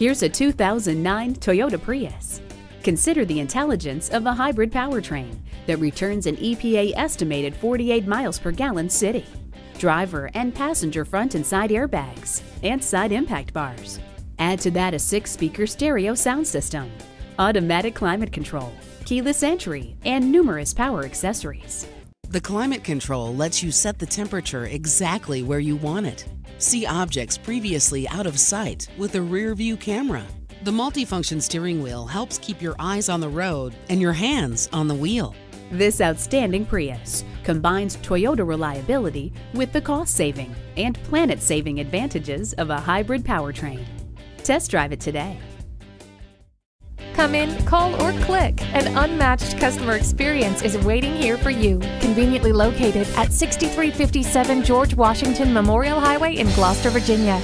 Here's a 2009 Toyota Prius. Consider the intelligence of a hybrid powertrain that returns an EPA estimated 48 miles per gallon city. Driver and passenger front and side airbags and side impact bars. Add to that a six-speaker stereo sound system, automatic climate control, keyless entry, and numerous power accessories. The climate control lets you set the temperature exactly where you want it. See objects previously out of sight with a rear view camera. The multifunction steering wheel helps keep your eyes on the road and your hands on the wheel. This outstanding Prius combines Toyota reliability with the cost-saving and planet-saving advantages of a hybrid powertrain. Test drive it today. Come in, call, or click. An unmatched customer experience is waiting here for you. Conveniently located at 6357 George Washington Memorial Highway in Gloucester, Virginia.